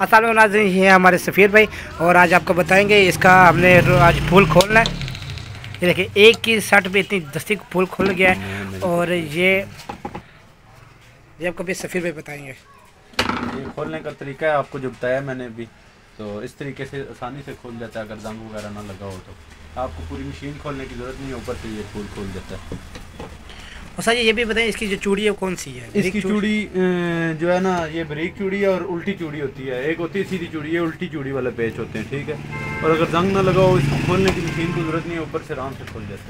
असल में नाज ये है हमारे सफ़ीर भाई और आज आपको बताएँगे इसका हमने आज फूल खोलना है। ये देखिए, एक की शर्ट पे इतनी दस्ती फूल खुल गया है और ये ये आपको भी सफ़ीर भाई बताएँगे। ये खोलने का तरीका है, आपको जो बताया मैंने अभी तो इस तरीके से आसानी से खोल जाता है, अगर जंग वगैरह ना लगा हो तो। आपको पूरी मशीन खोलने की ज़रूरत नहीं है, ऊपर से ये फूल खोल जाता है। और सर ये भी बताएँ इसकी जो चूड़ी है वो कौन सी है? इसकी चूड़ी? जो है ना ये ब्रेक चूड़ी है और उल्टी चूड़ी होती है। एक होती है सीधी चूड़ी है उल्टी चूड़ी वाले पेच होते हैं ठीक है? और अगर जंग ना लगाओ इसको खोलने की मशीन की ज़रूरत नहीं है ऊपर से आराम से खोल जाता है।